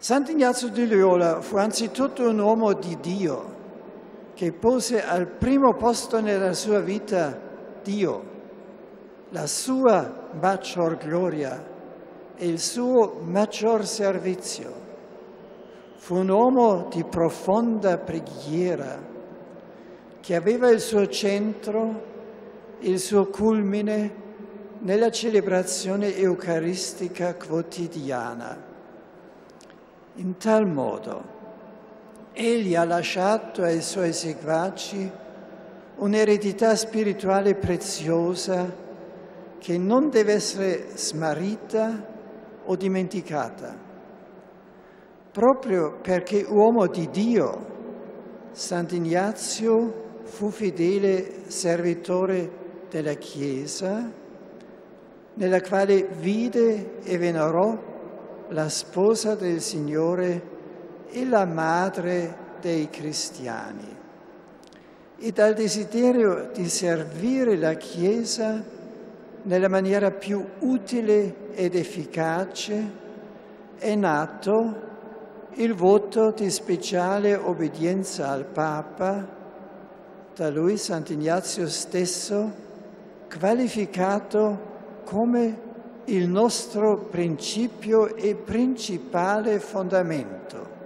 Sant'Ignazio di Loyola fu anzitutto un uomo di Dio, che pose al primo posto nella sua vita Dio, la sua maggior gloria e il suo maggior servizio. Fu un uomo di profonda preghiera, che aveva il suo centro, il suo culmine nella celebrazione eucaristica quotidiana. In tal modo egli ha lasciato ai suoi seguaci un'eredità spirituale preziosa che non deve essere smarrita o dimenticata. Proprio perché uomo di Dio, Sant'Ignazio fu fedele servitore della Chiesa, nella quale vide e venerò la sposa del Signore e la madre dei cristiani. E dal desiderio di servire la Chiesa nella maniera più utile ed efficace è nato il voto di speciale obbedienza al Papa, da lui Sant'Ignazio stesso qualificato come il nostro principio e principale fondamento.